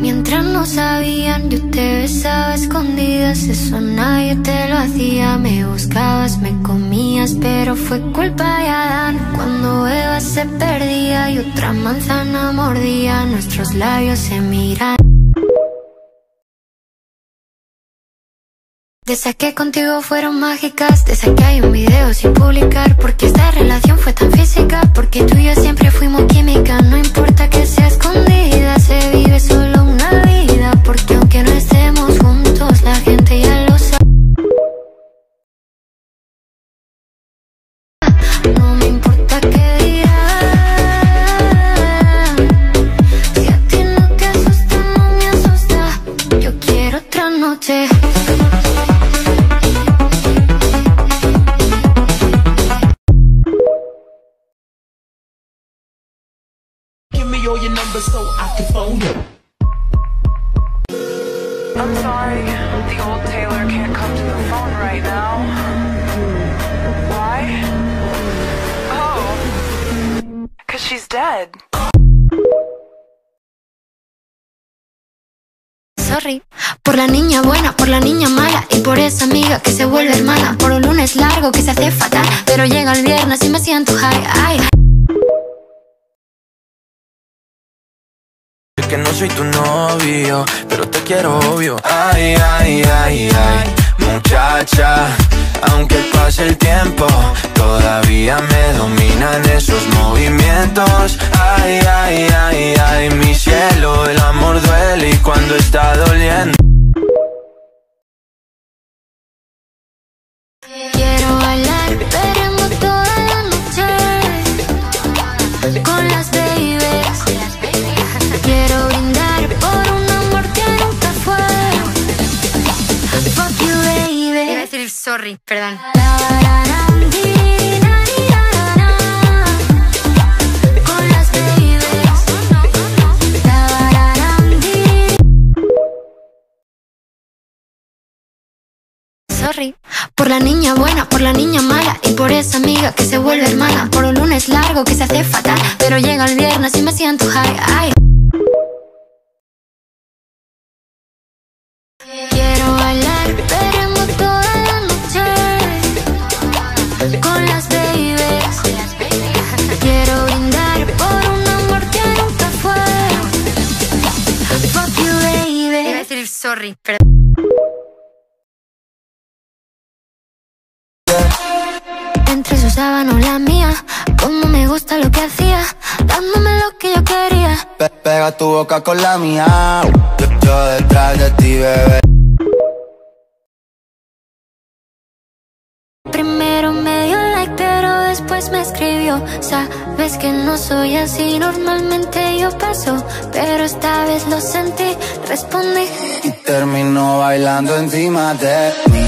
Mientras no sabían, yo te besaba escondidas Eso nadie te lo hacía. Me buscabas, me comías Pero fue culpa de Adán. Cuando Eva se perdía Y otra manzana mordía Nuestros labios se miran. De que contigo fueron mágicas De que hay un video sin publicar Porque esta relación fue tan física Porque tú y yo siempre fuimos química otra noche all your numbers so I can phone you. I'm sorry, the old Taylor can't come to the phone right now. Why? Oh, cause she's dead. Por la niña buena, por la niña mala Y por esa amiga que se vuelve hermana. Por un lunes largo que se hace fatal Pero llega el viernes y me siento high, ay, que no soy tu novio, pero te quiero obvio. Ay, ay, ay, ay, muchacha. Aunque pase el tiempo, todavía me dominan esos movimientos. Ay, ay, ay, ay, mi cielo, el amor duele y cuando está doliendo. Sorry, perdón. Sorry, por la niña buena, por la niña mala Y por esa amiga que se vuelve hermana Por un lunes largo que se hace fatal Pero llega el viernes y me siento high ay. Sorry, perdón. Entre su sábana la mía Como me gusta lo que hacía Dándome lo que yo quería Pe- pega tu boca con la mía. Yo, yo detrás de ti, bebé. Primero me dio like pero después me escribió Sabes que no soy así, normalmente yo paso Pero esta vez lo sentí, respondí Y terminó bailando encima de mí.